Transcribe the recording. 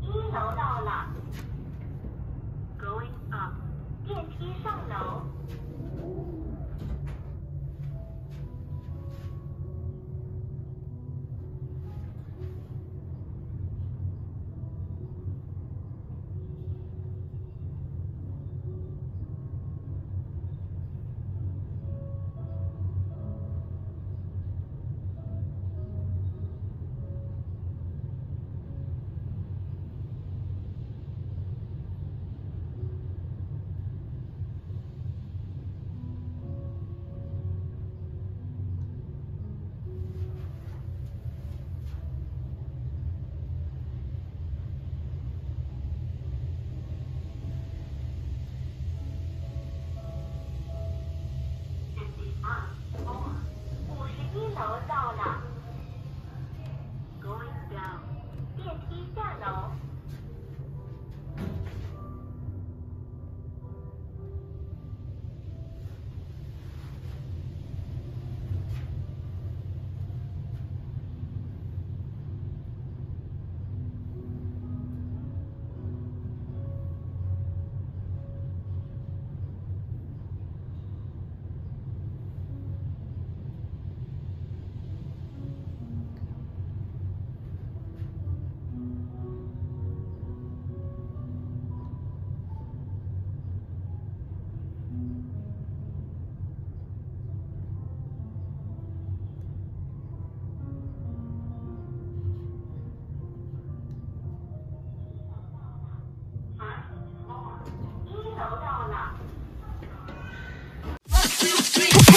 一楼到了。得到了。Sweet.